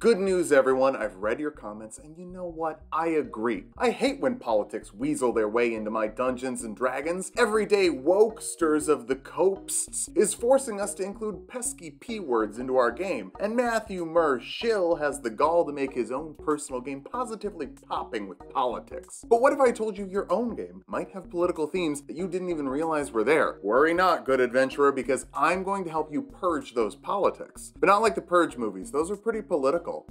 Good news, everyone. I've read your comments, and you know what? I agree. I hate when politics weasel their way into my Dungeons and Dragons. Everyday wokesters of the coasts is forcing us to include pesky P words into our game, and Matthew Murr has the gall to make his own personal game positively popping with politics. But what if I told you your own game might have political themes that you didn't even realize were there? Worry not, good adventurer, because I'm going to help you purge those politics. But not like the Purge movies, those are pretty political. Portugal.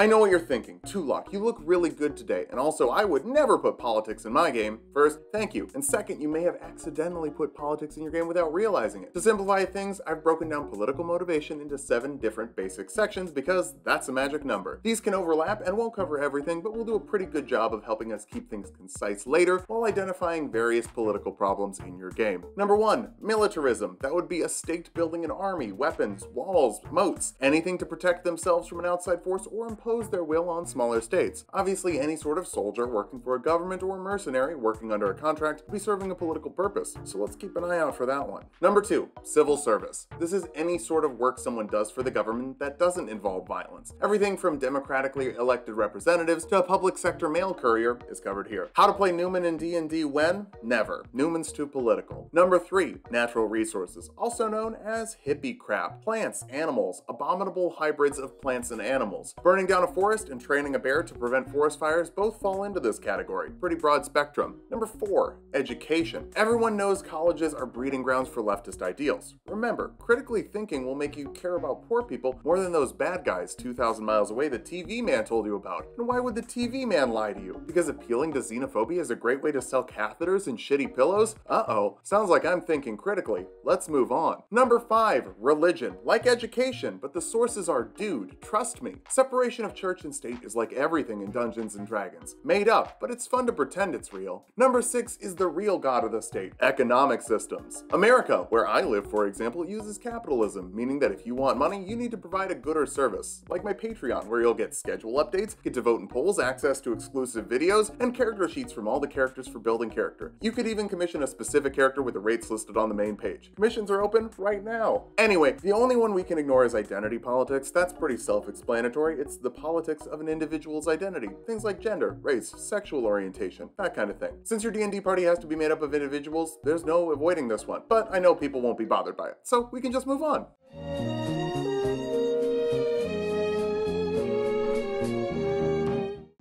I know what you're thinking. Tulok, you look really good today, and also I would never put politics in my game. First, thank you. And second, you may have accidentally put politics in your game without realizing it. To simplify things, I've broken down political motivation into seven different basic sections because that's a magic number. These can overlap and won't cover everything, but we'll do a pretty good job of helping us keep things concise later while identifying various political problems in your game. Number one, militarism. That would be a state building an army, weapons, walls, moats, anything to protect themselves from an outside force or impose impose their will on smaller states. Obviously, any sort of soldier working for a government or mercenary working under a contract will be serving a political purpose, so let's keep an eye out for that one. Number two, civil service. This is any sort of work someone does for the government that doesn't involve violence. Everything from democratically elected representatives to a public sector mail courier is covered here. How to play Newman in D&D when? Never. Newman's too political. Number three, natural resources, also known as hippie crap. Plants, animals, abominable hybrids of plants and animals. Burning down down a forest and training a bear to prevent forest fires both fall into this category. Pretty broad spectrum. Number four, education. Everyone knows colleges are breeding grounds for leftist ideals. Remember, critically thinking will make you care about poor people more than those bad guys 2,000 miles away the TV man told you about. And why would the TV man lie to you? Because appealing to xenophobia is a great way to sell catheters and shitty pillows? Uh-oh, sounds like I'm thinking critically. Let's move on. Number five, religion. Like education, but the sources are dude, trust me. Separation of church and state is like everything in Dungeons and Dragons. Made up, but it's fun to pretend it's real. Number 6 is the real god of the state, economic systems. America, where I live for example, uses capitalism, meaning that if you want money, you need to provide a good or service. Like my Patreon, where you'll get schedule updates, get to vote in polls, access to exclusive videos, and character sheets from all the characters for building character. You could even commission a specific character with the rates listed on the main page. Commissions are open right now. Anyway, the only one we can ignore is identity politics. That's pretty self-explanatory. It's the politics of an individual's identity. Things like gender, race, sexual orientation, that kind of thing. Since your D&D party has to be made up of individuals, there's no avoiding this one. But I know people won't be bothered by it, so we can just move on.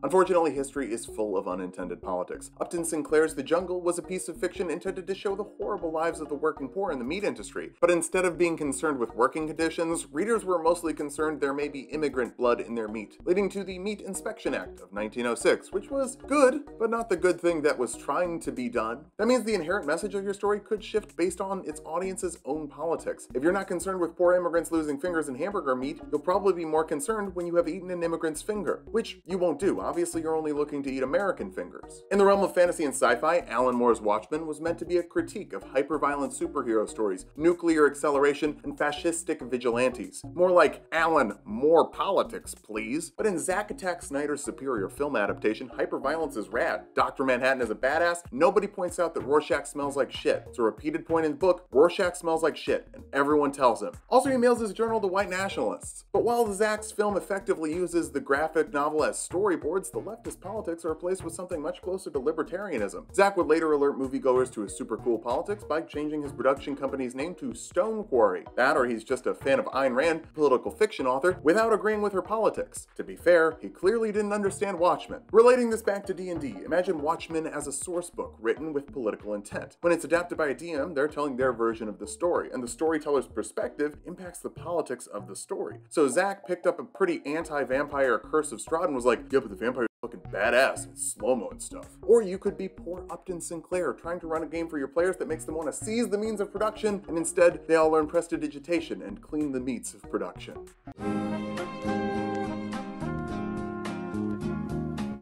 Unfortunately, history is full of unintended politics. Upton Sinclair's The Jungle was a piece of fiction intended to show the horrible lives of the working poor in the meat industry. But instead of being concerned with working conditions, readers were mostly concerned there may be immigrant blood in their meat, leading to the Meat Inspection Act of 1906, which was good, but not the good thing that was trying to be done. That means the inherent message of your story could shift based on its audience's own politics. If you're not concerned with poor immigrants losing fingers in hamburger meat, you'll probably be more concerned when you have eaten an immigrant's finger, which you won't do, obviously you're only looking to eat American fingers. In the realm of fantasy and sci-fi, Alan Moore's Watchmen was meant to be a critique of hyper-violent superhero stories, nuclear acceleration, and fascistic vigilantes. More like, Alan, more politics, please. But in Zack Attack Snyder's superior film adaptation, hyper-violence is rad. Dr. Manhattan is a badass, nobody points out that Rorschach smells like shit. It's a repeated point in the book, Rorschach smells like shit, and everyone tells him. Also, he mails his journal to white nationalists. But while Zack's film effectively uses the graphic novel as storyboards, the leftist politics are replaced with something much closer to libertarianism. Zack would later alert moviegoers to his super cool politics by changing his production company's name to Stone Quarry. That or he's just a fan of Ayn Rand, political fiction author, without agreeing with her politics. To be fair, he clearly didn't understand Watchmen. Relating this back to D&D, imagine Watchmen as a source book written with political intent. When it's adapted by a DM, they're telling their version of the story, and the storyteller's perspective impacts the politics of the story. So Zack picked up a pretty anti-vampire Curse of Strahd and was like, yeah, but the vampire fucking badass and slow-mo and stuff. Or you could be poor Upton Sinclair trying to run a game for your players that makes them want to seize the means of production, and instead they all learn prestidigitation and clean the meats of production.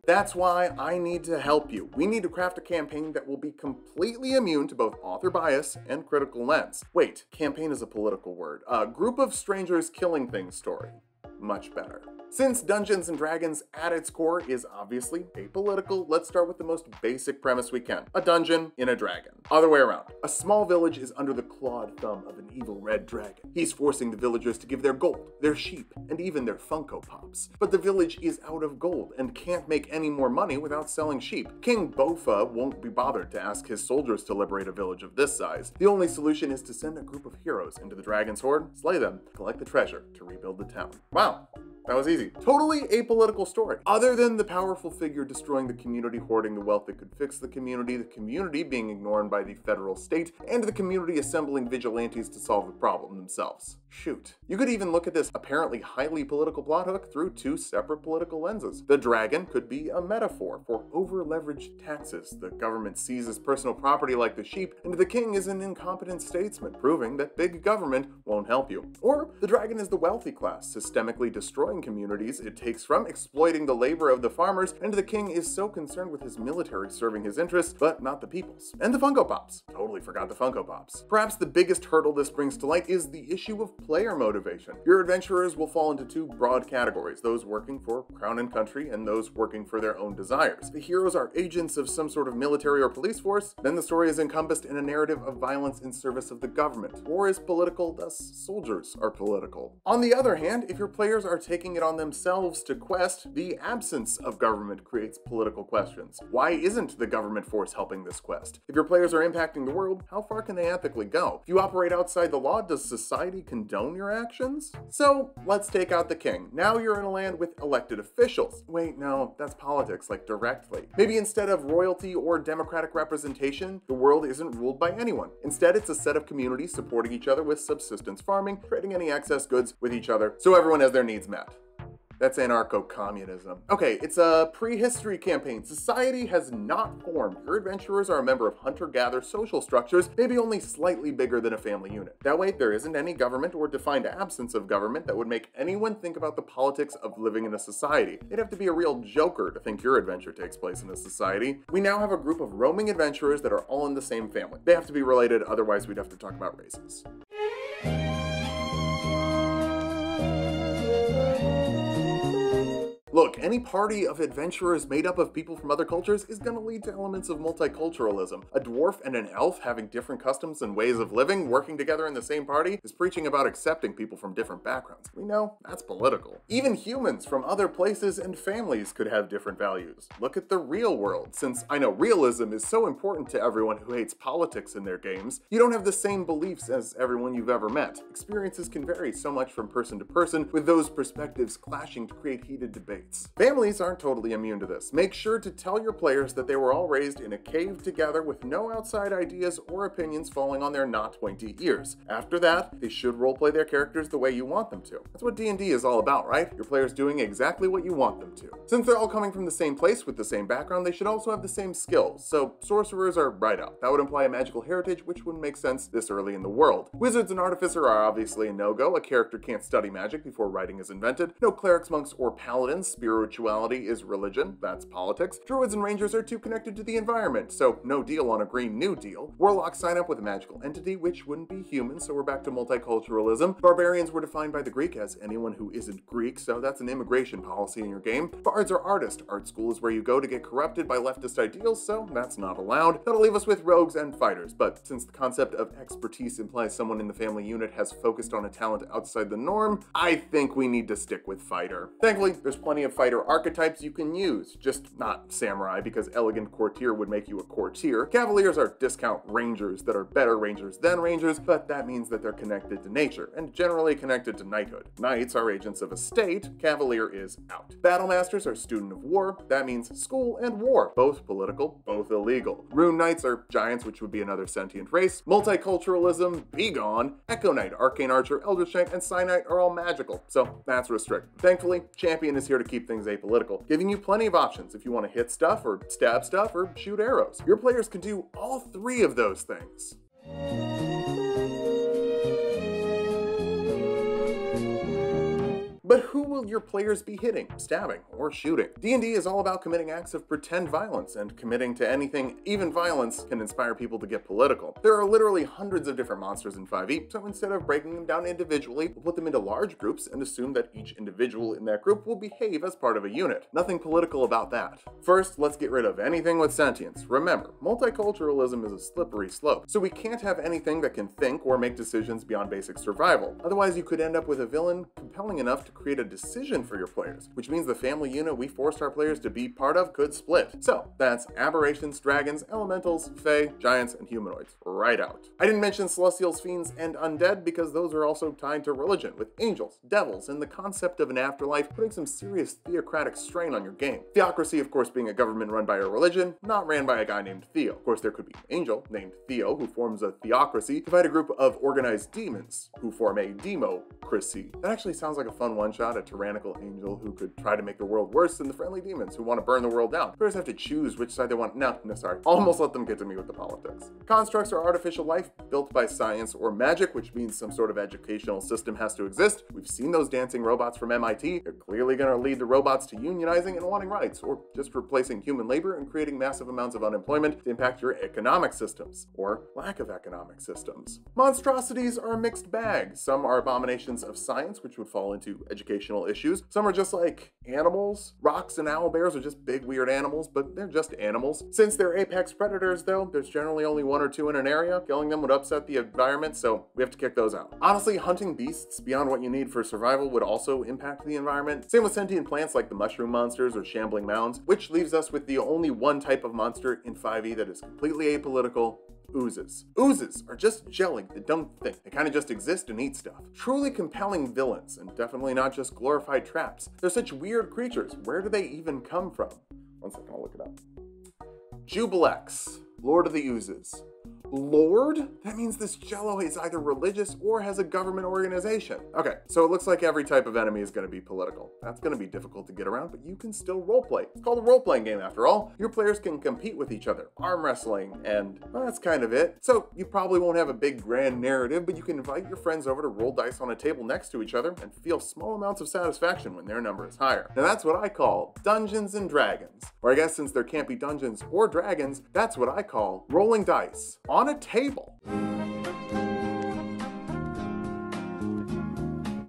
That's why I need to help you. We need to craft a campaign that will be completely immune to both author bias and critical lens. Wait, campaign is a political word. A group of strangers killing things story. Much better. Since Dungeons & Dragons at its core is obviously apolitical, let's start with the most basic premise we can. A dungeon in a dragon. Other way around. A small village is under the clawed thumb of an evil red dragon. He's forcing the villagers to give their gold, their sheep, and even their Funko Pops. But the village is out of gold and can't make any more money without selling sheep. King Bofa won't be bothered to ask his soldiers to liberate a village of this size. The only solution is to send a group of heroes into the dragon's hoard, slay them, collect the treasure to rebuild the town. Wow, Ciao! That was easy. Totally apolitical story. Other than the powerful figure destroying the community, hoarding the wealth that could fix the community, the community being ignored by the federal state, and the community assembling vigilantes to solve the problem themselves. Shoot. You could even look at this apparently highly political plot hook through two separate political lenses. The dragon could be a metaphor for over-leveraged taxes. The government seizes personal property like the sheep, and the king is an incompetent statesman, proving that big government won't help you. Or the dragon is the wealthy class, systemically destroying communities it takes from, exploiting the labor of the farmers, and the king is so concerned with his military serving his interests, but not the people's. And the Funko Pops. Totally forgot the Funko Pops. Perhaps the biggest hurdle this brings to light is the issue of player motivation. Your adventurers will fall into two broad categories, those working for Crown and Country and those working for their own desires. The heroes are agents of some sort of military or police force, then the story is encompassed in a narrative of violence in service of the government. War is political, thus soldiers are political. On the other hand, if your players are taking taking it on themselves to quest, the absence of government creates political questions. Why isn't the government force helping this quest? If your players are impacting the world, how far can they ethically go? If you operate outside the law, does society condone your actions? So let's take out the king. Now you're in a land with elected officials. Wait, no, that's politics, like directly. Maybe instead of royalty or democratic representation, the world isn't ruled by anyone. Instead, it's a set of communities supporting each other with subsistence farming, trading any excess goods with each other, so everyone has their needs met. That's anarcho-communism. Okay, it's a prehistory campaign. Society has not formed. Your adventurers are a member of hunter-gatherer social structures, maybe only slightly bigger than a family unit. That way, there isn't any government or defined absence of government that would make anyone think about the politics of living in a society. They'd have to be a real joker to think your adventure takes place in a society. We now have a group of roaming adventurers that are all in the same family. They have to be related, otherwise we'd have to talk about races. Look, any party of adventurers made up of people from other cultures is gonna lead to elements of multiculturalism. A dwarf and an elf having different customs and ways of living, working together in the same party, is preaching about accepting people from different backgrounds. We know that's political. Even humans from other places and families could have different values. Look at the real world. Since I know realism is so important to everyone who hates politics in their games, you don't have the same beliefs as everyone you've ever met. Experiences can vary so much from person to person, with those perspectives clashing to create heated debate. Families aren't totally immune to this. Make sure to tell your players that they were all raised in a cave together with no outside ideas or opinions falling on their not pointy ears. After that, they should roleplay their characters the way you want them to. That's what D&D is all about, right? Your players doing exactly what you want them to. Since they're all coming from the same place with the same background, they should also have the same skills, so sorcerers are right out. That would imply a magical heritage, which wouldn't make sense this early in the world. Wizards and artificer are obviously a no-go. A character can't study magic before writing is invented. No clerics, monks, or paladins spirituality is religion, that's politics. Druids and rangers are too connected to the environment, so no deal on a Green New Deal. Warlocks sign up with a magical entity, which wouldn't be human, so we're back to multiculturalism. Barbarians were defined by the Greek as anyone who isn't Greek, so that's an immigration policy in your game. Bards are artists. Art school is where you go to get corrupted by leftist ideals, so that's not allowed. That'll leave us with rogues and fighters, but since the concept of expertise implies someone in the family unit has focused on a talent outside the norm, I think we need to stick with fighter. Thankfully, there's plenty of fighter archetypes you can use, just not samurai because elegant courtier would make you a courtier. Cavaliers are discount rangers that are better rangers than rangers, but that means that they're connected to nature and generally connected to knighthood. Knights are agents of a state, cavalier is out. Battlemasters are student of war, that means school and war, both political, both illegal. Rune Knights are giants, which would be another sentient race. Multiculturalism, be gone. Echo Knight, Arcane Archer, Eldritch Knight, and Knight are all magical, so that's restricted. Thankfully, Champion is here to keep things apolitical, giving you plenty of options if you want to hit stuff or stab stuff or shoot arrows. Your players can do all three of those things. But who will your players be hitting, stabbing, or shooting? D&D is all about committing acts of pretend violence, and committing to anything, even violence, can inspire people to get political. There are literally hundreds of different monsters in 5e, so instead of breaking them down individually, we'll put them into large groups and assume that each individual in that group will behave as part of a unit. Nothing political about that. First, let's get rid of anything with sentience. Remember, multiculturalism is a slippery slope, so we can't have anything that can think or make decisions beyond basic survival. Otherwise, you could end up with a villain compelling enough to create a decision for your players, which means the family unit we forced our players to be part of could split. So, that's aberrations, dragons, elementals, fae, giants, and humanoids. Right out. I didn't mention celestials, fiends, and undead because those are also tied to religion, with angels, devils, and the concept of an afterlife putting some serious theocratic strain on your game. Theocracy, of course, being a government run by a religion, not ran by a guy named Theo. Of course, there could be an angel named Theo who forms a theocracy to fight a group of organized demons who form a democracy. That actually sounds like a fun one-shot, a tyrannical angel who could try to make the world worse than the friendly demons who want to burn the world down. Players have to choose which side they want. No, no, sorry. Almost let them get to me with the politics. Constructs are artificial life built by science or magic, which means some sort of educational system has to exist. We've seen those dancing robots from MIT. They're clearly going to lead the robots to unionizing and wanting rights, or just replacing human labor and creating massive amounts of unemployment to impact your economic systems, or lack of economic systems. Monstrosities are a mixed bag. Some are abominations of science, which would fall into educational issues. Some are just like animals. Rocs and owl bears are just big weird animals, but they're just animals. Since they're apex predators though, there's generally only one or two in an area. Killing them would upset the environment, so we have to kick those out. Honestly, hunting beasts beyond what you need for survival would also impact the environment. Same with sentient plants like the mushroom monsters or shambling mounds, which leaves us with the only one type of monster in 5e that is completely apolitical, oozes. Oozes are just jelly that don't think. They kind of just exist and eat stuff. Truly compelling villains, and definitely not just glorified traps. They're such weird creatures. Where do they even come from? One second, I'll look it up. Juiblex, Lord of the Oozes. Lord? That means this jello is either religious or has a government organization. Okay, so it looks like every type of enemy is gonna be political. That's gonna be difficult to get around, but you can still roleplay. It's called a role-playing game after all. Your players can compete with each other, arm wrestling, and well, that's kind of it. So you probably won't have a big grand narrative, but you can invite your friends over to roll dice on a table next to each other and feel small amounts of satisfaction when their number is higher. Now that's what I call Dungeons and Dragons. Or I guess since there can't be dungeons or dragons, that's what I call rolling dice on a table.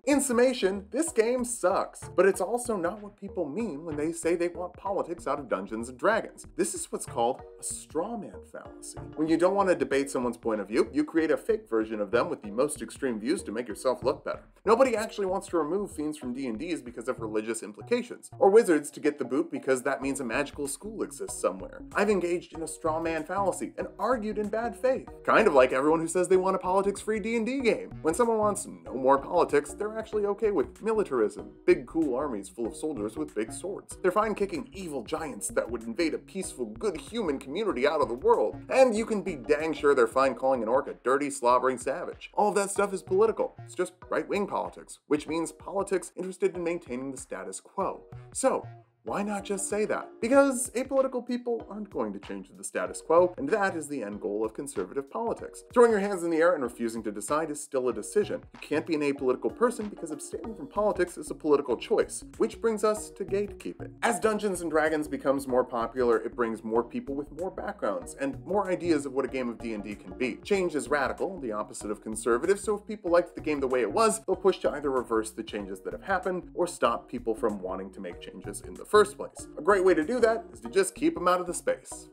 In summation, this game sucks, but it's also not what people mean when they say they want politics out of Dungeons and Dragons. This is what's called a straw man fallacy. When you don't want to debate someone's point of view, you create a fake version of them with the most extreme views to make yourself look better. Nobody actually wants to remove fiends from D&Ds because of religious implications, or wizards to get the boot because that means a magical school exists somewhere. I've engaged in a straw man fallacy and argued in bad faith. Kind of like everyone who says they want a politics-free D&D game. When someone wants no more politics, they're actually okay with militarism, big cool armies full of soldiers with big swords. They're fine kicking evil giants that would invade a peaceful, good human community out of the world. And you can be dang sure they're fine calling an orc a dirty, slobbering savage. All of that stuff is political. It's just right-wing politics, which means politics interested in maintaining the status quo. So, why not just say that? Because apolitical people aren't going to change the status quo, and that is the end goal of conservative politics. Throwing your hands in the air and refusing to decide is still a decision. You can't be an apolitical person because abstaining from politics is a political choice, which brings us to gatekeeping. As Dungeons and Dragons becomes more popular, it brings more people with more backgrounds and more ideas of what a game of D&D can be. Change is radical, the opposite of conservative, so if people liked the game the way it was, they'll push to either reverse the changes that have happened or stop people from wanting to make changes in the first place. A great way to do that is to just keep them out of the space.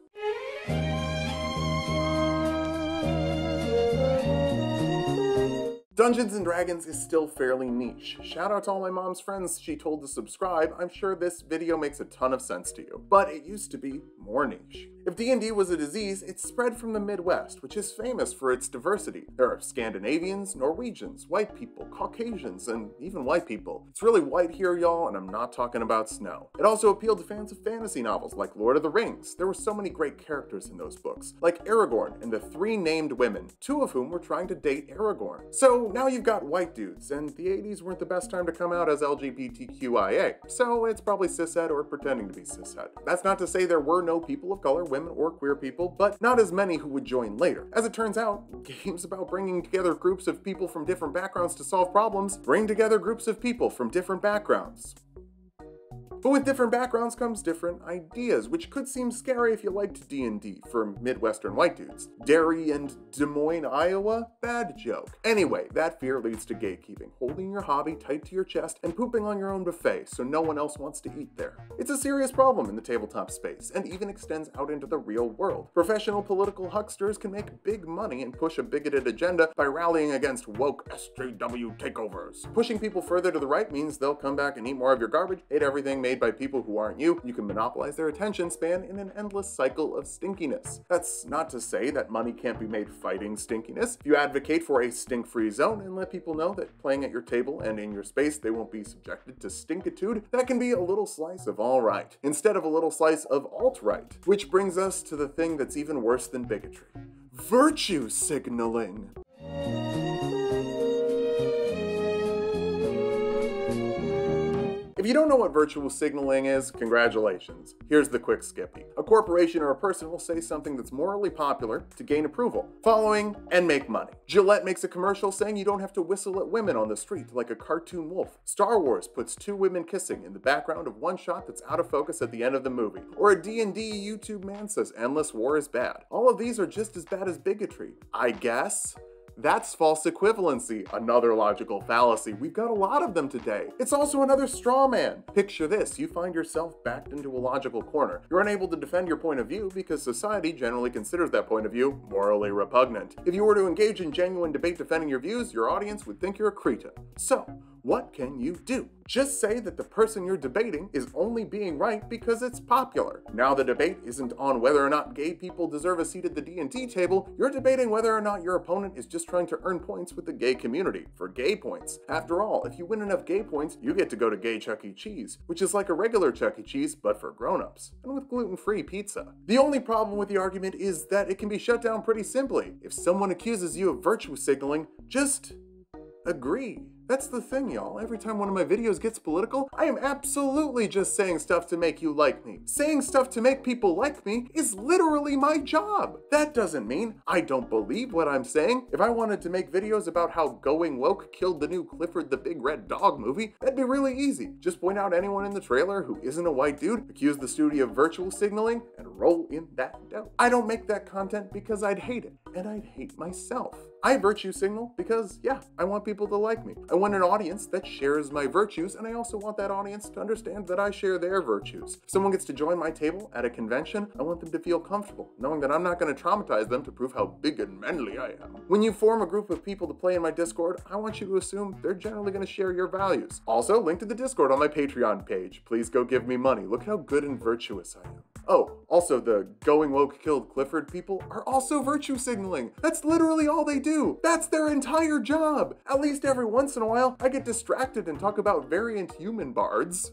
Dungeons and Dragons is still fairly niche. Shout out to all my mom's friends she told to subscribe, I'm sure this video makes a ton of sense to you. But it used to be more niche. If D&D was a disease, it spread from the Midwest, which is famous for its diversity. There are Scandinavians, Norwegians, white people, Caucasians, and even white people. It's really white here, y'all, and I'm not talking about snow. It also appealed to fans of fantasy novels like Lord of the Rings. There were so many great characters in those books, like Aragorn and the three named women, two of whom were trying to date Aragorn. So now you've got white dudes, and the 80s weren't the best time to come out as LGBTQIA, so it's probably cishet or pretending to be cishet. That's not to say there were no people of color, women, or queer people, but not as many who would join later. As it turns out, games about bringing together groups of people from different backgrounds to solve problems bring together groups of people from different backgrounds. But with different backgrounds comes different ideas, which could seem scary if you liked D&D for Midwestern white dudes. Derry and Des Moines, Iowa? Bad joke. Anyway, that fear leads to gatekeeping, holding your hobby tight to your chest and pooping on your own buffet so no one else wants to eat there. It's a serious problem in the tabletop space, and even extends out into the real world. Professional political hucksters can make big money and push a bigoted agenda by rallying against woke SJW takeovers. Pushing people further to the right means they'll come back and eat more of your garbage, hate everything made made by people who aren't you, you can monopolize their attention span in an endless cycle of stinkiness. That's not to say that money can't be made fighting stinkiness. If you advocate for a stink-free zone and let people know that playing at your table and in your space they won't be subjected to stinkitude, that can be a little slice of all right, instead of a little slice of alt-right. Which brings us to the thing that's even worse than bigotry. Virtue signaling. If you don't know what virtual signaling is, congratulations. Here's the quick skippy. A corporation or a person will say something that's morally popular to gain approval, following, and make money. Gillette makes a commercial saying you don't have to whistle at women on the street like a cartoon wolf. Star Wars puts two women kissing in the background of one shot that's out of focus at the end of the movie. Or a D&D YouTube man says endless war is bad. All of these are just as bad as bigotry, I guess. That's false equivalency, another logical fallacy. We've got a lot of them today. It's also another straw man. Picture this, you find yourself backed into a logical corner. You're unable to defend your point of view because society generally considers that point of view morally repugnant. If you were to engage in genuine debate defending your views, your audience would think you're a cretin. So, what can you do? Just say that the person you're debating is only being right because it's popular. Now the debate isn't on whether or not gay people deserve a seat at the D&D table, you're debating whether or not your opponent is just trying to earn points with the gay community, for gay points. After all, if you win enough gay points, you get to go to gay Chuck E. Cheese, which is like a regular Chuck E. Cheese, but for grown-ups, and with gluten-free pizza. The only problem with the argument is that it can be shut down pretty simply. If someone accuses you of virtue signaling, just agree. That's the thing, y'all. Every time one of my videos gets political, I am absolutely just saying stuff to make you like me. Saying stuff to make people like me is literally my job. That doesn't mean I don't believe what I'm saying. If I wanted to make videos about how going woke killed the new Clifford the Big Red Dog movie, that'd be really easy. Just point out anyone in the trailer who isn't a white dude, accuse the studio of virtual signaling, and roll in that dough. I don't make that content because I'd hate it, and I'd hate myself. I virtue signal because, yeah, I want people to like me. I want an audience that shares my virtues, and I also want that audience to understand that I share their virtues. If someone gets to join my table at a convention, I want them to feel comfortable, knowing that I'm not going to traumatize them to prove how big and manly I am. When you form a group of people to play in my Discord, I want you to assume they're generally going to share your values. Also, link to the Discord on my Patreon page. Please go give me money. Look how good and virtuous I am. Oh, also the going woke killed Clifford people are also virtue signaling. That's literally all they do. That's their entire job. At least every once in a while, I get distracted and talk about variant human bards.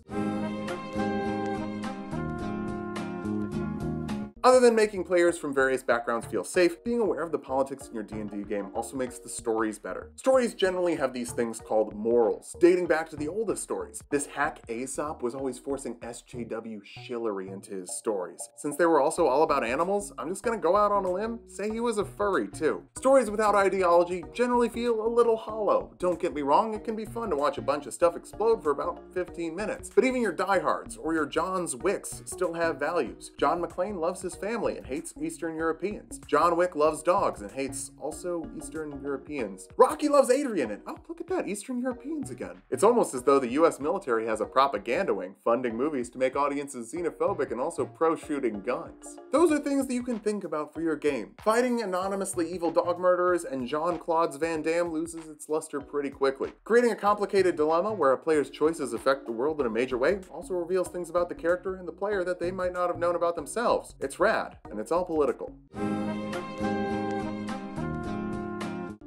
Other than making players from various backgrounds feel safe, being aware of the politics in your D&D game also makes the stories better. Stories generally have these things called morals, dating back to the oldest stories. This hack Aesop was always forcing SJW shillery into his stories. Since they were also all about animals, I'm just gonna go out on a limb, say he was a furry too. Stories without ideology generally feel a little hollow. Don't get me wrong, it can be fun to watch a bunch of stuff explode for about 15 minutes. But even your diehards or your John's Wicks still have values. John McClane loves his his family and hates Eastern Europeans. John Wick loves dogs and hates also Eastern Europeans. Rocky loves Adrian and oh, look at that, Eastern Europeans again. It's almost as though the US military has a propaganda wing funding movies to make audiences xenophobic and also pro-shooting guns. Those are things that you can think about for your game. Fighting anonymously evil dog murderers and Jean-Claude Van Damme loses its luster pretty quickly. Creating a complicated dilemma where a player's choices affect the world in a major way also reveals things about the character and the player that they might not have known about themselves. It's rad, and it's all political.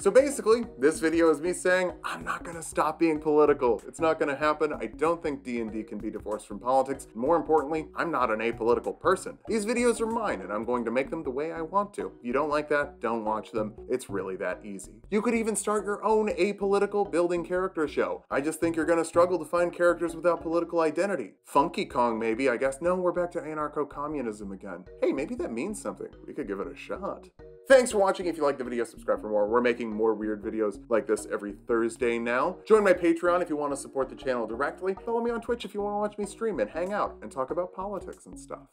So basically, this video is me saying, I'm not gonna stop being political. It's not gonna happen. I don't think D&D can be divorced from politics. More importantly, I'm not an apolitical person. These videos are mine and I'm going to make them the way I want to. If you don't like that, don't watch them. It's really that easy. You could even start your own apolitical building character show. I just think you're gonna struggle to find characters without political identity. Funky Kong maybe, I guess. No, we're back to anarcho-communism again. Hey, maybe that means something. We could give it a shot. Thanks for watching. If you like the video, subscribe for more. We're making more weird videos like this every Thursday now. Join my Patreon if you want to support the channel directly. Follow me on Twitch if you want to watch me stream and hang out and talk about politics and stuff.